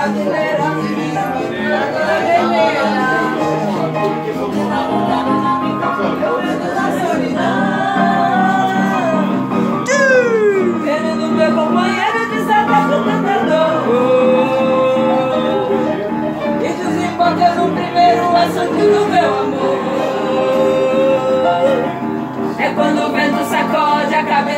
Quando vejo meu companheiro desatar o cinto do meu, e desembocar no primeiro abraço do meu amor, é quando vejo essa cabeça.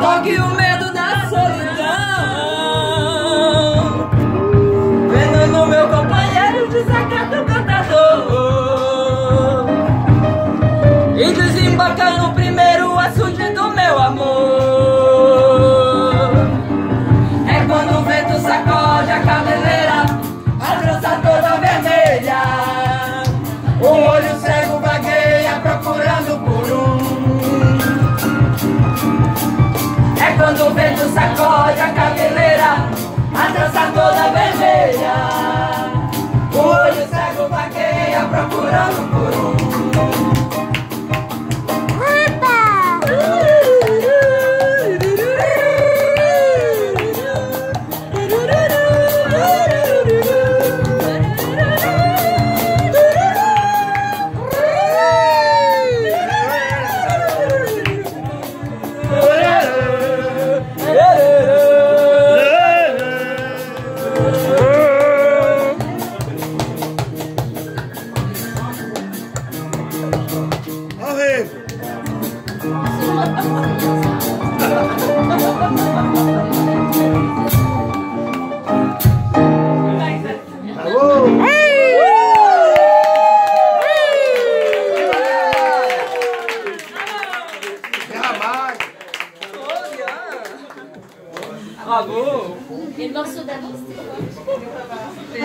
argument. toda vermelha. O olho cego vaqueia procurando por um. livre! Alô? Alô? Ele não souber você.